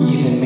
easing